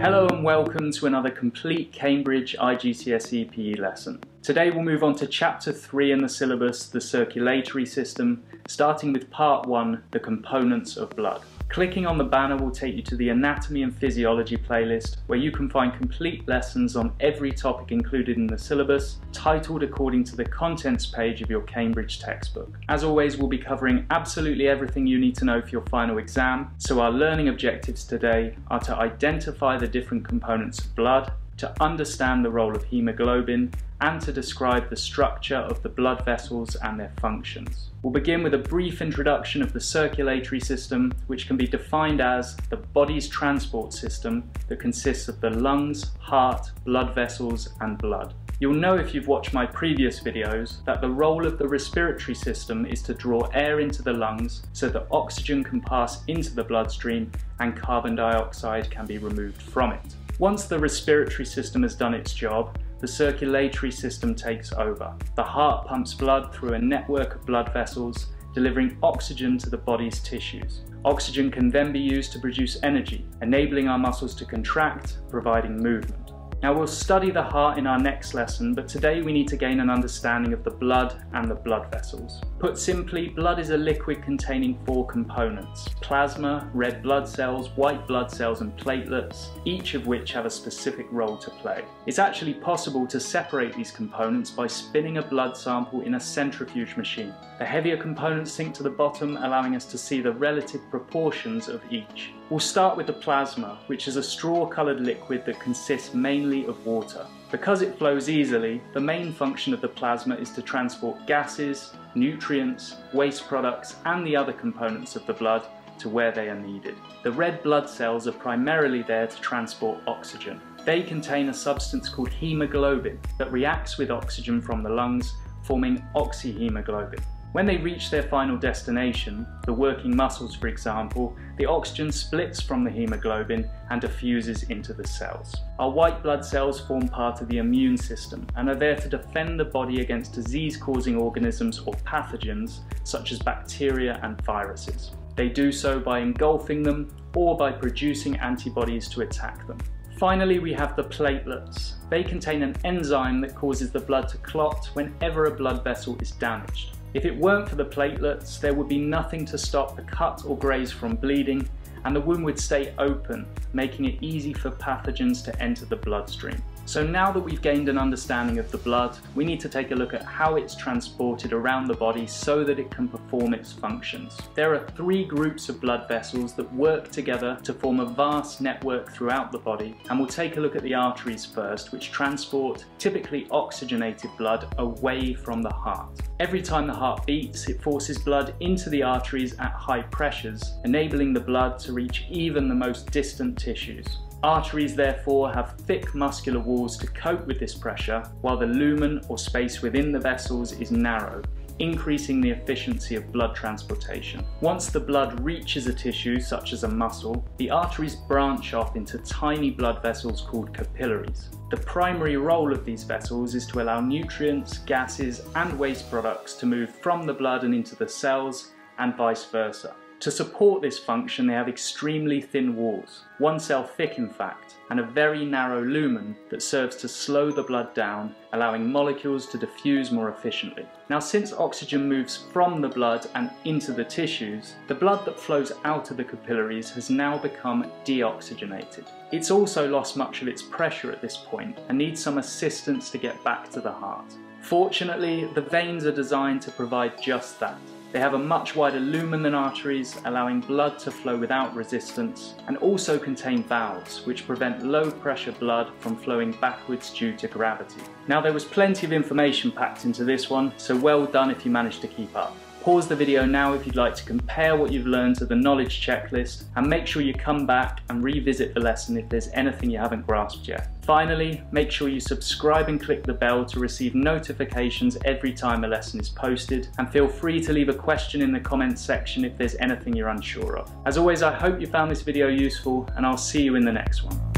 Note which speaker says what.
Speaker 1: Hello and welcome to another complete Cambridge IGCSE PE lesson. Today we'll move on to chapter 3 in the syllabus, the circulatory system, starting with part 1, the components of blood. Clicking on the banner will take you to the Anatomy and Physiology playlist where you can find complete lessons on every topic included in the syllabus, titled according to the contents page of your Cambridge textbook. As always, we'll be covering absolutely everything you need to know for your final exam, so our learning objectives today are to identify the different components of blood, to understand the role of hemoglobin, and to describe the structure of the blood vessels and their functions. We'll begin with a brief introduction of the circulatory system, which can be defined as the body's transport system that consists of the lungs, heart, blood vessels, and blood. You'll know if you've watched my previous videos that the role of the respiratory system is to draw air into the lungs so that oxygen can pass into the bloodstream and carbon dioxide can be removed from it. Once the respiratory system has done its job, the circulatory system takes over. The heart pumps blood through a network of blood vessels, delivering oxygen to the body's tissues. Oxygen can then be used to produce energy, enabling our muscles to contract, providing movement. Now we'll study the heart in our next lesson, but today we need to gain an understanding of the blood and the blood vessels. Put simply, blood is a liquid containing four components. Plasma, red blood cells, white blood cells and platelets, each of which have a specific role to play. It's actually possible to separate these components by spinning a blood sample in a centrifuge machine. The heavier components sink to the bottom, allowing us to see the relative proportions of each. We'll start with the plasma, which is a straw-coloured liquid that consists mainly of water. Because it flows easily, the main function of the plasma is to transport gases, nutrients, waste products and the other components of the blood to where they are needed. The red blood cells are primarily there to transport oxygen. They contain a substance called hemoglobin that reacts with oxygen from the lungs, forming oxyhemoglobin. When they reach their final destination, the working muscles for example, the oxygen splits from the hemoglobin and diffuses into the cells. Our white blood cells form part of the immune system and are there to defend the body against disease-causing organisms or pathogens such as bacteria and viruses. They do so by engulfing them or by producing antibodies to attack them. Finally, we have the platelets. They contain an enzyme that causes the blood to clot whenever a blood vessel is damaged. If it weren't for the platelets, there would be nothing to stop the cut or graze from bleeding and the wound would stay open, making it easy for pathogens to enter the bloodstream. So now that we've gained an understanding of the blood, we need to take a look at how it's transported around the body so that it can perform its functions. There are three groups of blood vessels that work together to form a vast network throughout the body, and we'll take a look at the arteries first, which transport typically oxygenated blood away from the heart. Every time the heart beats, it forces blood into the arteries at high pressures, enabling the blood to reach even the most distant tissues. Arteries therefore have thick muscular walls to cope with this pressure, while the lumen or space within the vessels is narrow, increasing the efficiency of blood transportation. Once the blood reaches a tissue, such as a muscle, the arteries branch off into tiny blood vessels called capillaries. The primary role of these vessels is to allow nutrients, gases and waste products to move from the blood and into the cells and vice versa. To support this function they have extremely thin walls, one cell thick in fact, and a very narrow lumen that serves to slow the blood down, allowing molecules to diffuse more efficiently. Now since oxygen moves from the blood and into the tissues, the blood that flows out of the capillaries has now become deoxygenated. It's also lost much of its pressure at this point and needs some assistance to get back to the heart. Fortunately, the veins are designed to provide just that. They have a much wider lumen than arteries, allowing blood to flow without resistance, and also contain valves, which prevent low pressure blood from flowing backwards due to gravity. Now there was plenty of information packed into this one, so well done if you managed to keep up. Pause the video now if you'd like to compare what you've learned to the knowledge checklist and make sure you come back and revisit the lesson if there's anything you haven't grasped yet. Finally, make sure you subscribe and click the bell to receive notifications every time a lesson is posted and feel free to leave a question in the comments section if there's anything you're unsure of. As always, I hope you found this video useful and I'll see you in the next one.